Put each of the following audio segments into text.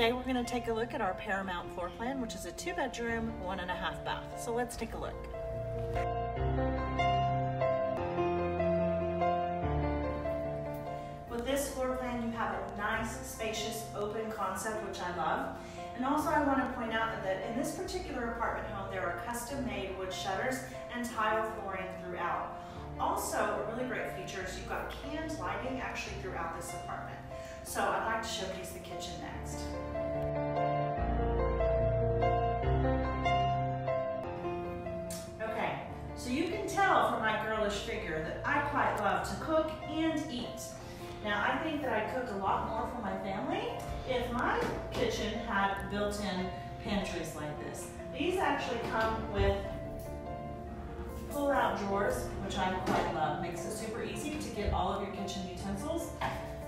Today we're gonna take a look at our Paramount floor plan, which is a two bedroom, one and a half bath. So let's take a look. With this floor plan, you have a nice, spacious, open concept, which I love. And also I want to point out that in this particular apartment home, there are custom-made wood shutters and tile flooring throughout. Also, a really great feature is you've got canned lighting actually throughout this apartment. So I'd like to showcase from my girlish figure that I quite love to cook and eat. Now I think that I'd cook a lot more for my family if my kitchen had built-in pantries like this. These actually come with pull-out drawers, which I quite love. Makes it super easy to get all of your kitchen utensils,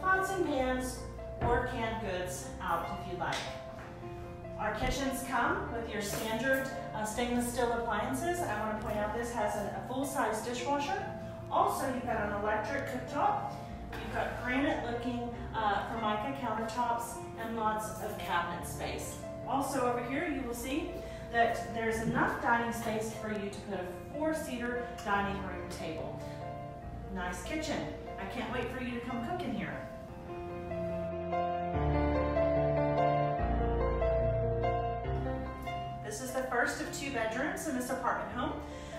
pots and pans, or canned goods out if you like. Our kitchens come with your standard uh, stainless steel appliances. I want to point out this has a full-size dishwasher. Also, you've got an electric cooktop. You've got granite looking uh, Formica countertops and lots of cabinet space. Also over here, you will see that there's enough dining space for you to put a four-seater dining room table. Nice kitchen. I can't wait for you to come cook in here. First of two bedrooms in this apartment home.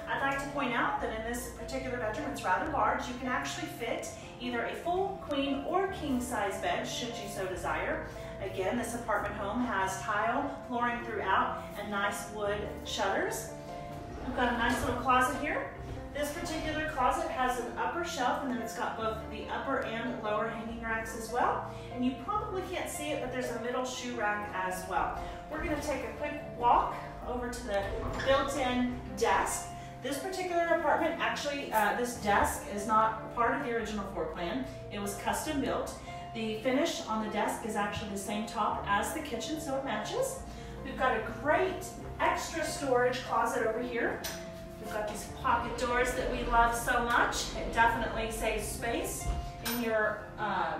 I'd like to point out that in this particular bedroom, it's rather large. You can actually fit either a full queen or king size bed, should you so desire. Again, this apartment home has tile flooring throughout and nice wood shutters. We've got a nice little closet here. This particular closet has an upper shelf and then it's got both the upper and lower hanging racks as well. And you probably can't see it, but there's a middle shoe rack as well. We're gonna take a desk. This particular apartment, actually, uh, this desk is not part of the original floor plan. It was custom built. The finish on the desk is actually the same top as the kitchen, so it matches. We've got a great extra storage closet over here. We've got these pocket doors that we love so much. It definitely saves space in your uh,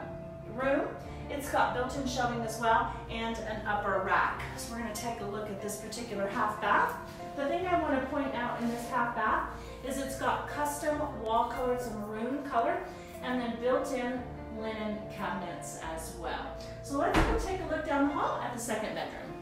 room. It's got built-in shelving as well and an upper rack. So we're gonna take a look at this particular half bath. The thing I wanna point out in this half bath is it's got custom wall colors in maroon color and then built-in linen cabinets as well. So let's go take a look down the hall at the second bedroom.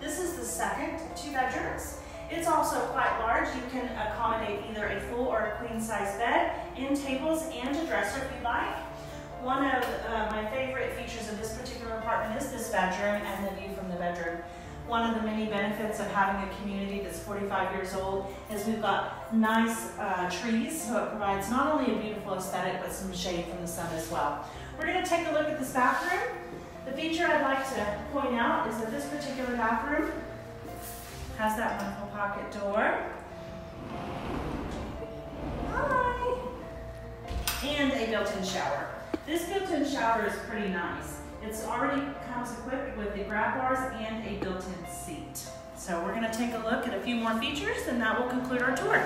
This is the second two bedrooms. It's also quite large. You can accommodate either a full or a queen size bed, in tables, and a dresser if you'd like. One of uh, my favorite features of this particular apartment is this bedroom and the view from the bedroom. One of the many benefits of having a community that's 45 years old is we've got nice uh, trees, so it provides not only a beautiful aesthetic, but some shade from the sun as well. We're gonna take a look at this bathroom. The feature I'd like to point out is that this particular bathroom has that wonderful pocket door. Hi! And a built-in shower. This built-in shower is pretty nice. It's already comes equipped with the grab bars and a built-in seat. So we're gonna take a look at a few more features and that will conclude our tour.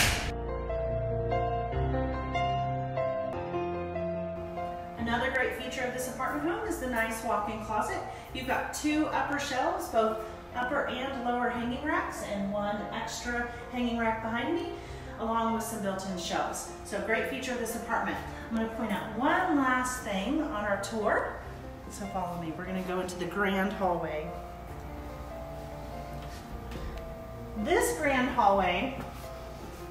Another great feature of this apartment home is the nice walk-in closet. You've got two upper shelves, both upper and lower hanging racks and one extra hanging rack behind me along with some built-in shelves. So great feature of this apartment. I'm gonna point out one last thing on our tour. So follow me, we're gonna go into the grand hallway. This grand hallway,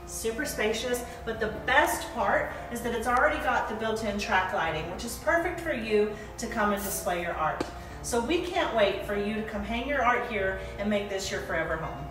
super spacious, but the best part is that it's already got the built-in track lighting, which is perfect for you to come and display your art. So we can't wait for you to come hang your art here and make this your forever home.